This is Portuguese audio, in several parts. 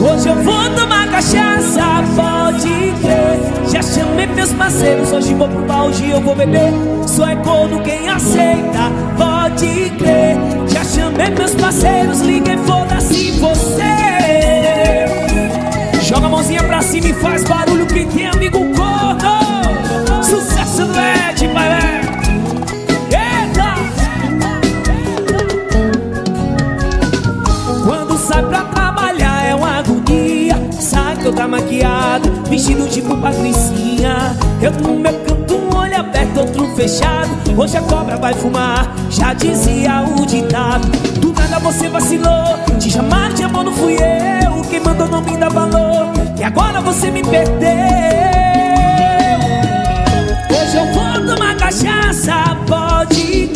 Hoje eu vou tomar cachaça, pode crer. Já chamei meus parceiros, hoje vou pro hoje eu vou beber. Sou é corno quem aceita, pode crer. Já chamei meus parceiros, liguei, foda-se você. Joga a mãozinha pra cima e faz barulho Maquiada, vestido tipo patricinha Eu no meu canto, um olho aberto, outro fechado. Hoje a cobra vai fumar, já dizia o ditado. Do nada você vacilou, te chamaram de amor, não fui eu. Quem mandou não me dar valor, e agora você me perdeu. Hoje eu vou tomar cachaça, pode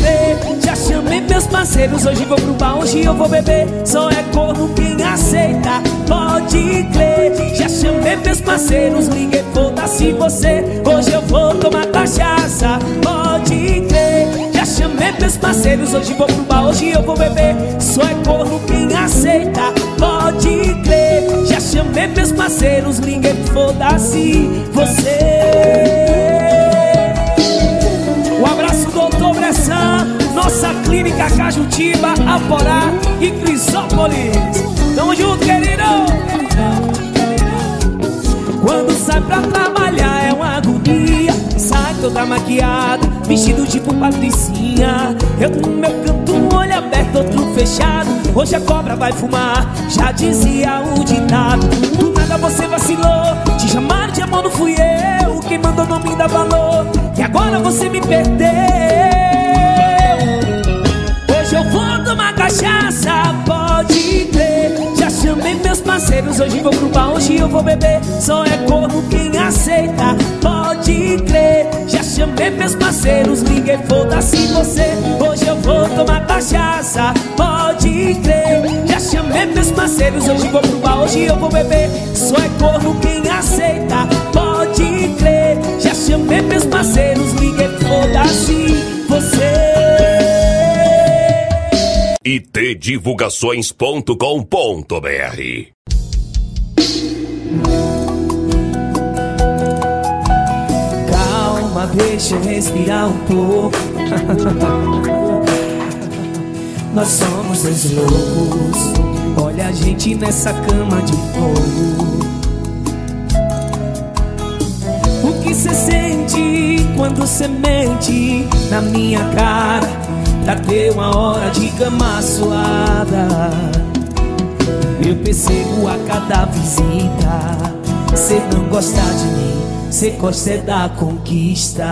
parceiros, hoje vou pro bar, hoje eu vou beber. Só é corno quem aceita, pode crer. Já chamei meus parceiros, liguei, foda-se você. Hoje eu vou tomar cachaça, pode crer. Já chamei meus parceiros, hoje vou pro bar, hoje eu vou beber. Só é corno quem aceita, pode crer. Já chamei meus parceiros, liguei, foda-se você nossa clínica Cajutiba, Aporá e Crisópolis. Tamo junto, querido! Quando sai pra trabalhar é uma agonia. Sai toda maquiada, vestido tipo patricinha. Eu no meu canto, um olho aberto, outro fechado. Hoje a cobra vai fumar, já dizia o ditado. Do nada você vacilou, te chamaram de amor, não fui eu. Quem mandou não me dar valor, e agora você me perdeu parceiros, hoje vou pro bar, hoje eu vou beber. Só é corno quem aceita, pode crer Já chamei meus parceiros, liguei, foda-se você. Hoje eu vou tomar cachaça, pode crer Já chamei meus parceiros, hoje vou pro bar, hoje eu vou beber. Só é corno quem aceita, pode crer Já chamei meus parceiros, liguei, foda-se você. Itdivulgações.com.br Calma, deixa eu respirar um pouco. Nós somos dois loucos. Olha a gente nessa cama de fogo. O que cê sente quando cê mente na minha cara? Pra ter uma hora de cama suada. Eu percebo a cada visita. Cê não gosta de mim, cê gosta é da conquista.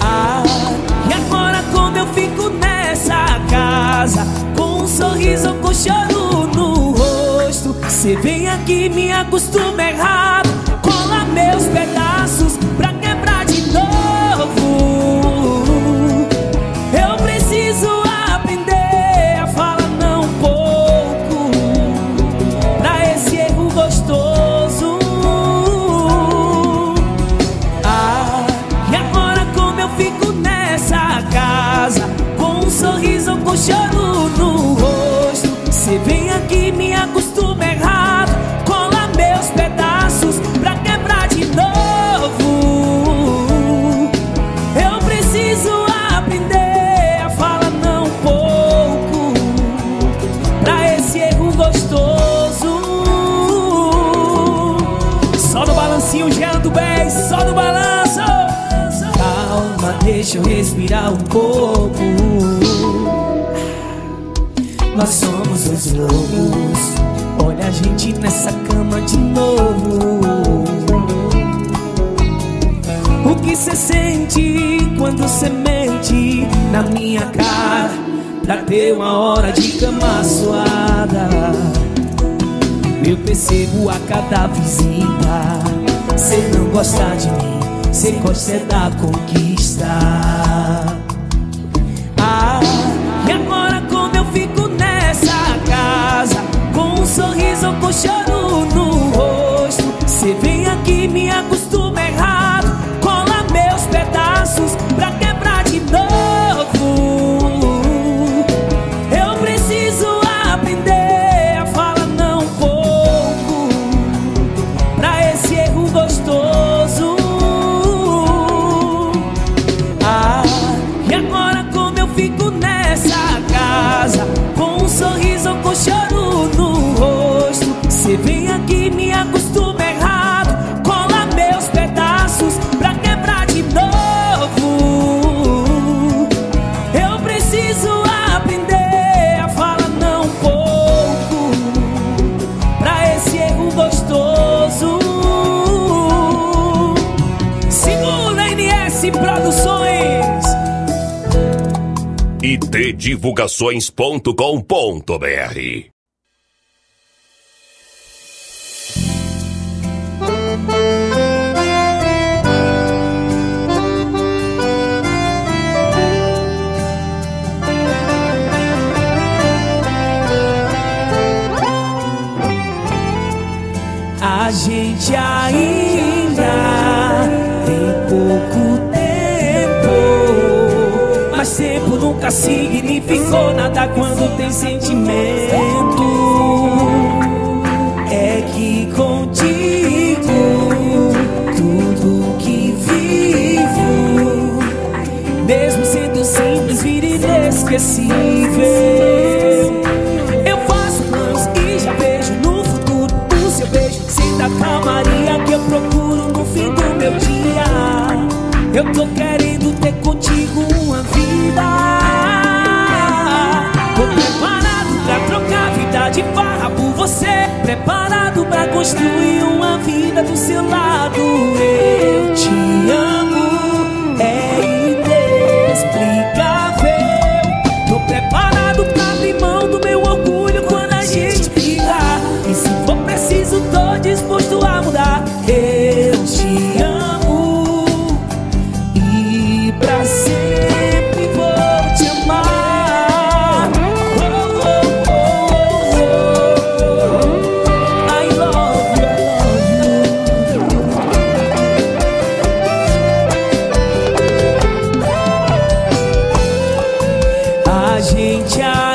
Ah, e agora como eu fico nessa casa Com um sorriso com choro no rosto Cê vem aqui, me acostuma errado Cola meus pedaços choro no rosto. Cê vem aqui me acostuma errado. Cola meus pedaços pra quebrar de novo. Eu preciso aprender a falar não pouco Pra esse erro gostoso. Só no balancinho, Jean do bem, só no balanço. Calma, deixa eu respirar um pouco Nós somos dois loucos Olha a gente nessa cama de novo. O que cê sente quando cê mente na minha cara? Pra ter uma hora de cama suada. Eu percebo a cada visita. Cê não gosta de mim Cê gosta da conquista rosto Cê vem aqui me acostuma itdivulgações.com.br A gente ainda nunca significou nada quando tem sentimento. É que contigo tudo que vivo, mesmo sendo simples, vira inesquecível. construir uma vida do seu lado. 情长。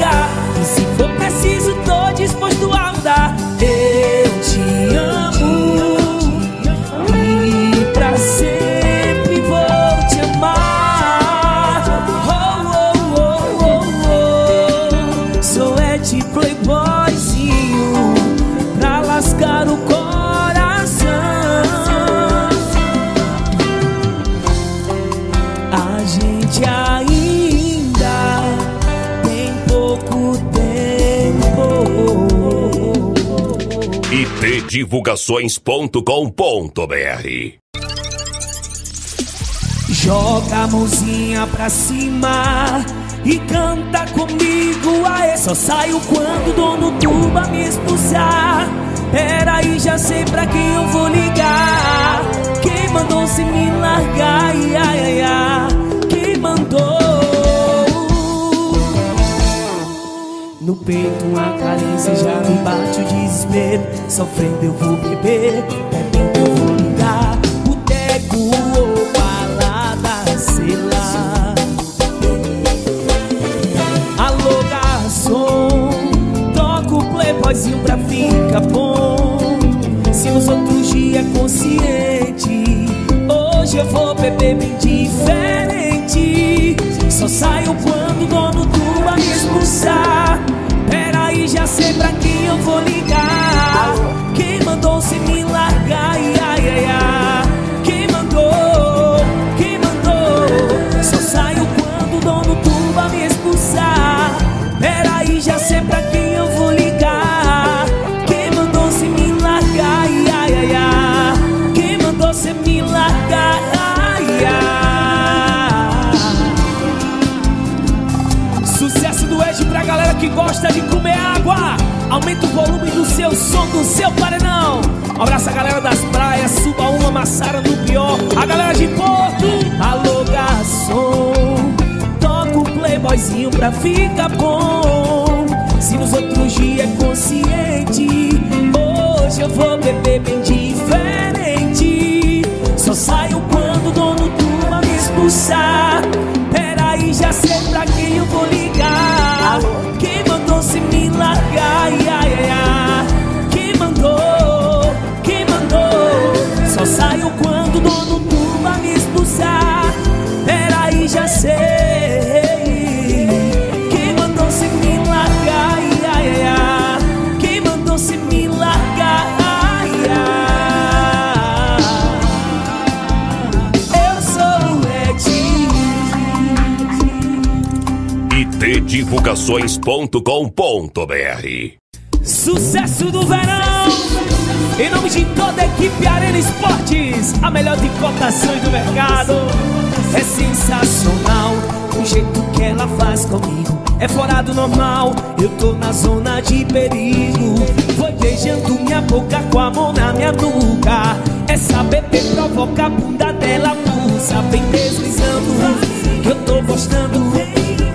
got divulgações.com.br. Joga a mãozinha pra cima e canta comigo. Aê, só saio quando o dono tuba me expulsar. Peraí, já sei pra quem eu vou ligar. Quem mandou se me largar? Ia, ia, ia. No peito uma carência já me bate o desespero. Sofrendo eu vou beber, bebendo eu vou ligar. Boteco ou balada, sei lá. Alô garçom, toca o playboyzinho pra ficar bom. Se nos outros dias é consciente Hoje eu vou beber bem diferente. Só saio quando o dono do discursar. Peraí, já sei pra quem eu vou ligar. Quem mandou se me largar? Ia, ia, ia. do seu paredão. Abraça a galera das praias, suba uma, maçara no pior. A galera de Porto, alô garçom. Toca o playboyzinho pra ficar bom. Se nos outros dias é consciente, hoje eu vou beber bem diferente. Só saio quando o dono turma me expulsar. Peraí, já sei pra quem eu vou ligar. Quem mandou se me largar? Ia, ia, ia. Peraí, já sei divulgações.com.br Sucesso do verão! Em nome de toda a equipe Arena Esportes, a melhor de cotações do mercado. É sensacional o jeito que ela faz comigo. É fora do normal, eu tô na zona de perigo. Foi beijando minha boca com a mão na minha nuca. Essa bebê provoca a bunda dela, pulsa, vem deslizando. Que eu tô gostando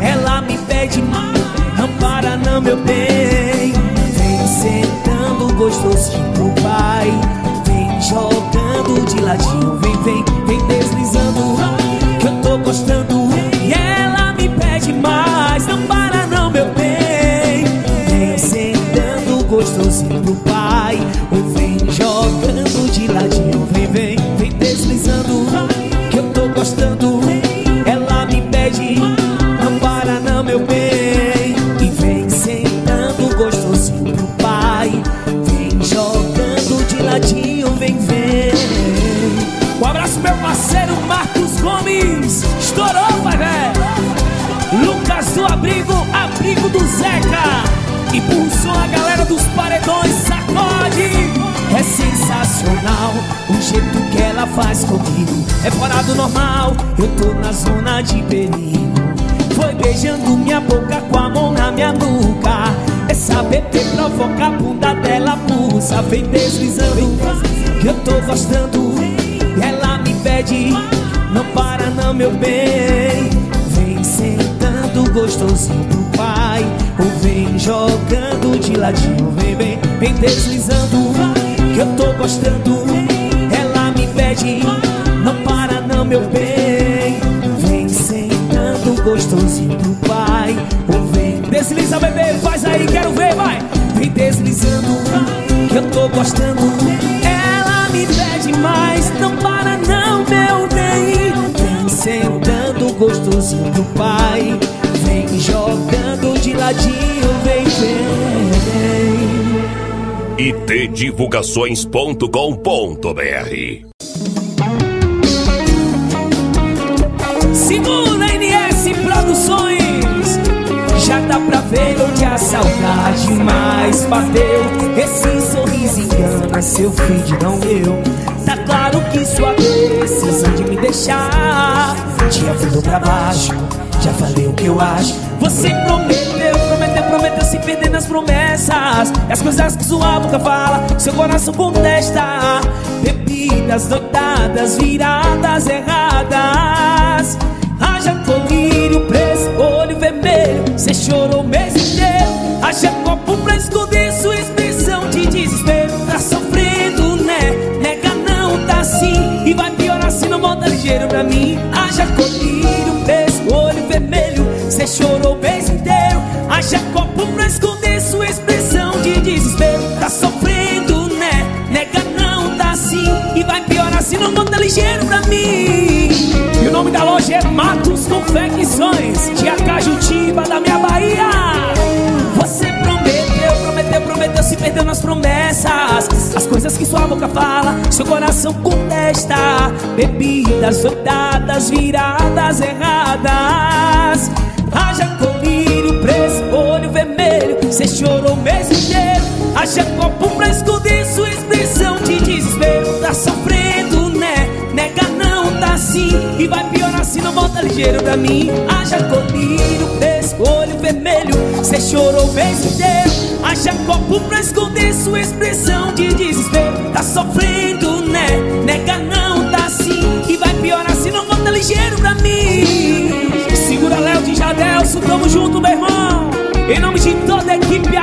ela me pede Não para não, meu bem Vem sentando gostosinho pro pai Vem jogando de ladinho vem gostosinho pro pai sensacional o jeito que ela faz comigo. É fora do normal, eu tô na zona de perigo. Foi beijando minha boca com a mão na minha nuca Essa bebê provoca a bunda dela pulsa Vem deslizando que eu tô gostando Ela me pede, não para não meu bem Vem sentando gostosinho pro pai Ou vem jogando de ladinho Vem, vem, vem deslizando que eu tô gostando. Ela me pede, não para não meu bem. Gostosinho pro pai. Ou vem, desliza bebê, faz aí, quero ver, vai. Vem deslizando, que eu tô gostando. Ela me pede mais, não para não, meu bem. Vem sentando gostosinho pro pai. Vem jogando de ladinho, vem, vem itdivulgações.com.br Segura NS Produções Já dá pra ver onde a saudade mais bateu. Esse sorriso engana seu filho, não eu. Tá claro que sua decisão de me deixar. Te afundou pra baixo Já falei o que eu acho. Você prometeu, prometeu, se perder nas promessas. E as coisas que sua boca fala Seu coração contesta. Bebidas doidadas, viradas erradas. Haja colírio preso, olho vermelho. Cê chorou o mês inteiro. Haja copo pra esconder sua expressão de desespero. Tá sofrendo, né? Nega não tá assim. E vai piorar se não volta ligeiro pra mim. Haja colírio preso, olho vermelho. Cê chorou o mês inteiro Haja copo pra esconder sua expressão de desespero. Tá sofrendo, né? Nega não tá assim. E vai piorar se não volta ligeiro pra mim. E o nome da loja é Matos Confecções. De Acajutiba, da minha Bahia. Você prometeu, prometeu, prometeu Se perdeu nas promessas. As coisas que sua boca fala Seu coração contesta. Bebidas doidadas, viradas erradas. Haja olho vermelho Cê chorou o mês inteiro Haja copo pra esconder sua expressão de desespero. Tá sofrendo, né? Nega não tá assim. E vai piorar se não volta ligeiro pra mim. Haja colírio preso, olho vermelho. Cê chorou o mês inteiro Haja copo pra esconder sua expressão de desespero. Tá sofrendo, né? Nega não tá assim. E vai piorar se não volta ligeiro pra mim. Segura Léo de Jadelso, tamo junto, meu irmão Em nome de toda a equipe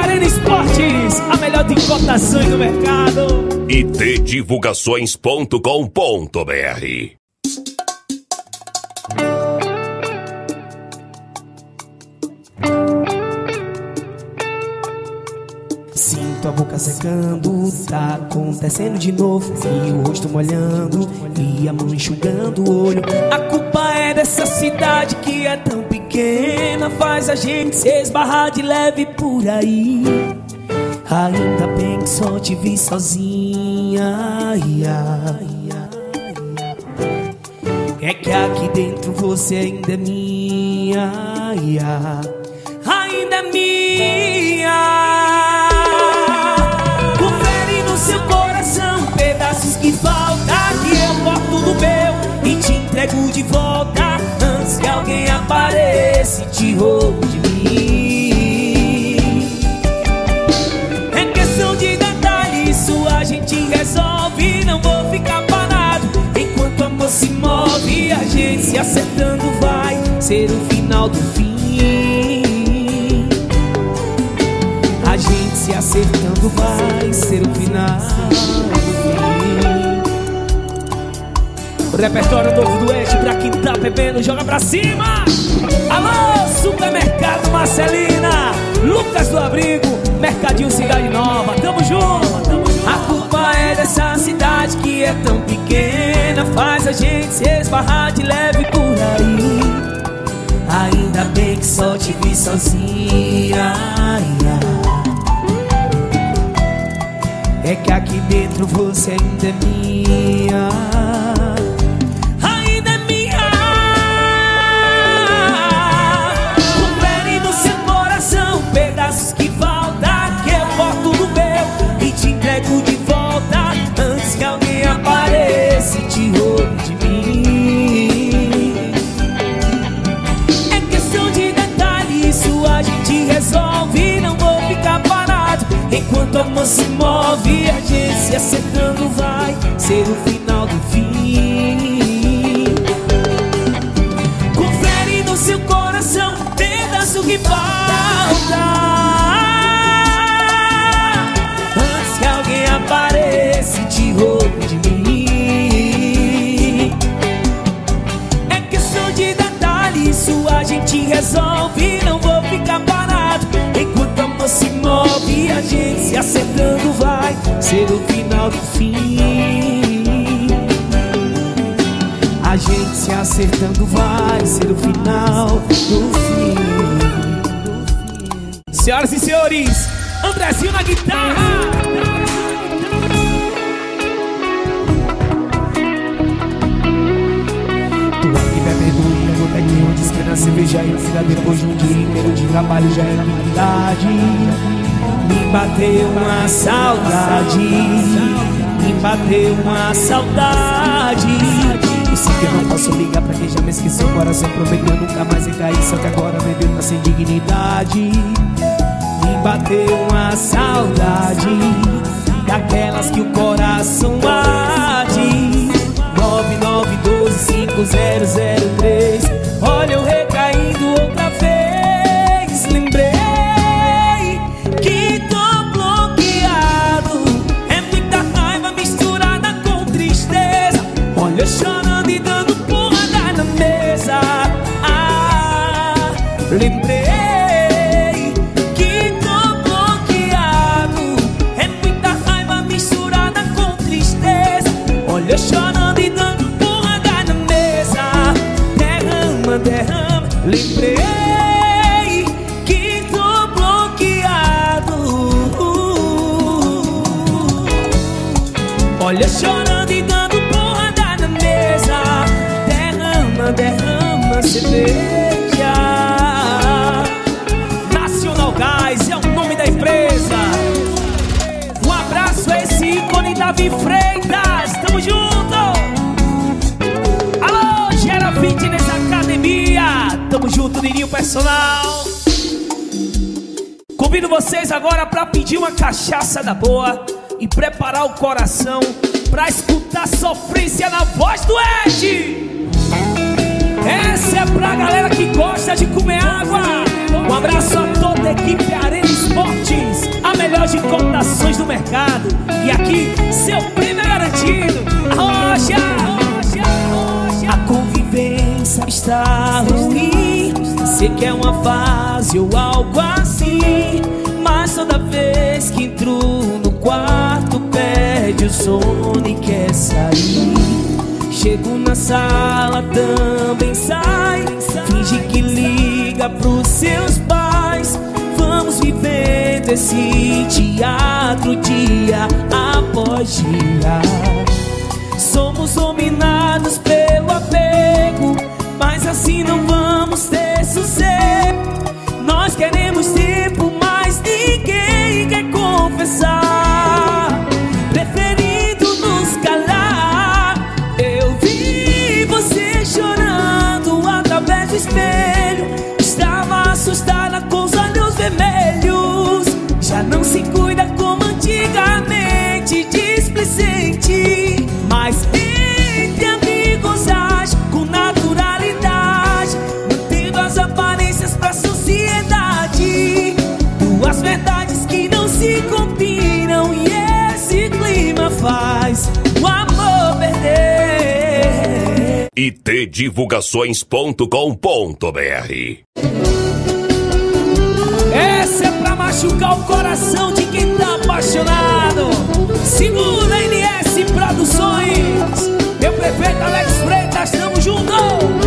Importações do mercado. itdivulgações.com.br Sinto a boca secando, tá acontecendo de novo. E o rosto molhando, e a mão enxugando o olho. A culpa é dessa cidade que é pequena. Faz a gente se esbarrar de leve por aí. Ainda bem que só te vi sozinha. Ai, ai, ai. É que aqui dentro você ainda é minha. Ai, ai. Ainda é minha. Confere no seu coração pedaços que falta. Que eu corto do meu e te entrego de volta. Antes que alguém apareça e te roube de mim. É questão de detalhe, isso a gente resolve. Não vou ficar parado enquanto o amor se move. A gente se acertando vai ser o final do fim. A gente se acertando vai ser o final. Repertório novo do Oeste pra quem tá bebendo, joga pra cima! Alô, Supermercado Marcelina, Lucas do Abrigo, Mercadinho Cidade Nova, tamo junto! Tamo junto. A culpa é dessa cidade que é tão pequena, faz a gente se esbarrar de leve por aí. Ainda bem que só te vi sozinha. É que aqui dentro você ainda é minha. Ser o final do fim. A gente se acertando vai ser o final do fim. Senhoras e senhores, Andrezinho na guitarra. Cerveja e fila depois de um dia inteiro de trabalho já é novidade Me bateu uma saudade. Me bateu uma saudade. Eu sei que eu não posso ligar pra quem já me esqueceu. O coração prometeu nunca mais recair Só que agora bebeu tá sem dignidade. Me bateu uma saudade Daquelas que o coração arde 99125003 Olha eu lembrei que tô bloqueado. É muita raiva misturada com tristeza. Olha chorando e dando porrada na mesa. Derrama, derrama. Lembrei Davi Freitas Tamo junto Alô, Gera Fitness Academia Tamo junto, Nininho Personal Convido vocês agora para pedir uma cachaça da boa e preparar o coração para escutar sofrência na voz do Ed. Essa é pra galera que gosta de comer água. Um abraço a toda a equipe Arena Esportes, a melhor de cotações do mercado. E aqui, seu prêmio é garantido. Rocha, rocha, rocha. A convivência está ruim. Sei que é uma fase ou algo assim. Mas toda vez que entro no quarto, perde o sono e quer sair. Chego na sala, também sai. Finge que liga pros seus pais. Vamos vivendo esse teatro dia após dia. Somos dominados pelo apego, mas assim não vamos ter sossego. Nós queremos tempo, itdivulgações.com.br Essa é pra machucar o coração de quem tá apaixonado. Segura NS Produções. Meu prefeito Alex Freitas, tamo junto.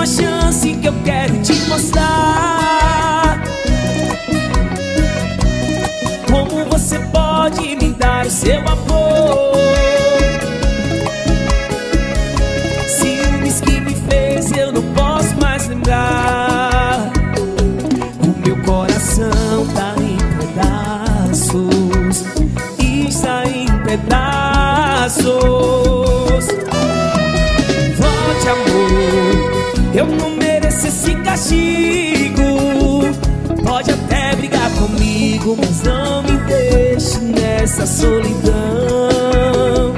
Uma chance que eu quero te mostrar. Como você pode me dar o seu amor? Eu não mereço esse castigo. Pode até brigar comigo, mas não me deixe nessa solidão.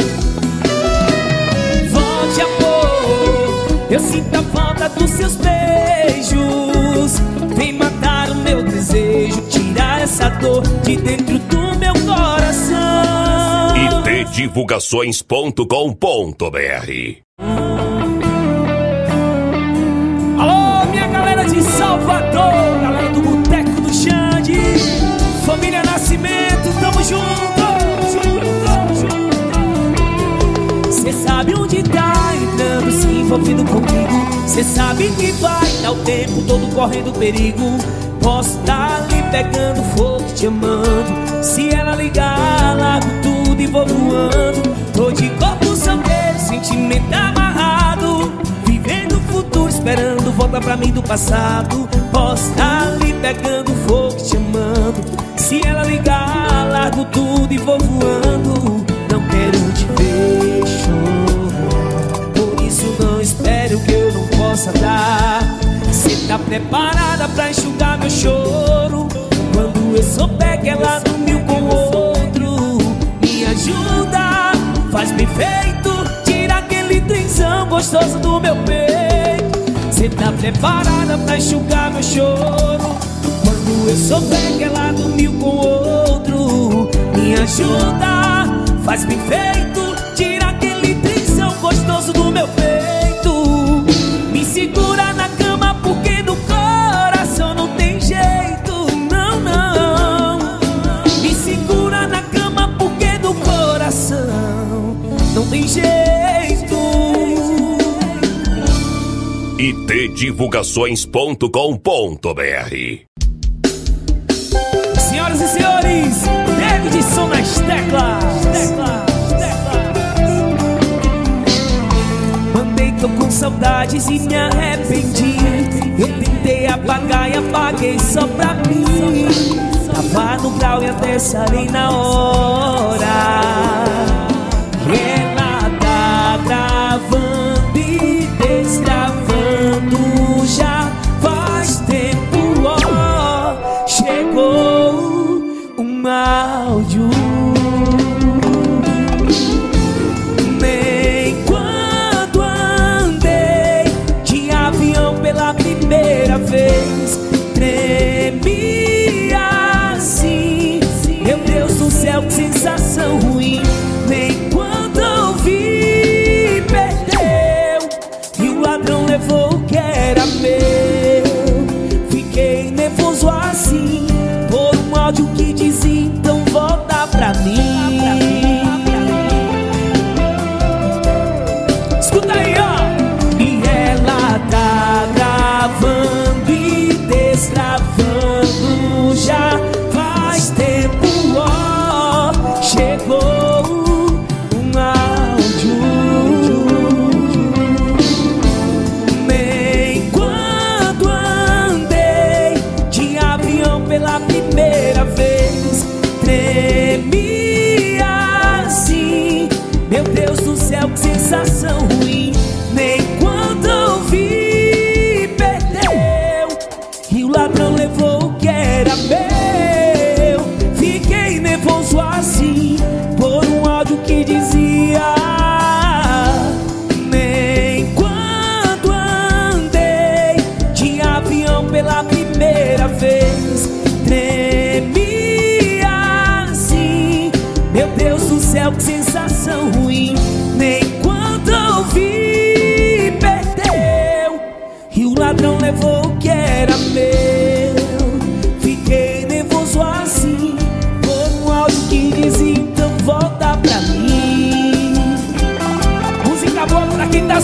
Volte, amor, eu sinto a falta dos seus beijos. Vem matar o meu desejo, tirar essa dor de dentro do meu coração. itdivulgações.com.br Salvador, galera do Boteco do Xande, família Nascimento, tamo junto. Cê sabe onde tá entrando, se envolvendo comigo. Cê sabe que vai dar o tempo todo correndo perigo. Posso tá ali pegando fogo, te amando. Se ela ligar, largo tudo e vou voando. Tô de corpo solteiro, sentimento amarrado. Pra mim do passado. Posso tá ali pegando fogo, te amando. Se ela ligar, largo tudo e vou voando. Não quero te ver chorar. Por isso não espere o que eu não possa dar. Cê tá preparada pra enxugar meu choro? Quando eu souber que ela dormiu com outro, me ajuda, faz bem feito, tira aquele tensão gostoso do meu peito. Cê tá preparada pra enxugar meu choro? Quando eu souber que ela dormiu com outro, me ajuda, faz bem feito, tira aquele tensão gostoso do meu peito. itdivulgações.com.br Senhoras e senhores, Davidson nas teclas. Mandei, tô com saudades e me arrependi. Eu tentei apagar e apaguei só pra mim. Tava no grau e até sarei na hora. E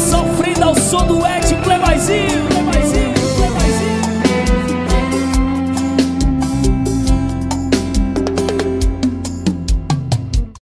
sofrendo ao som do Ed Playboyzinho.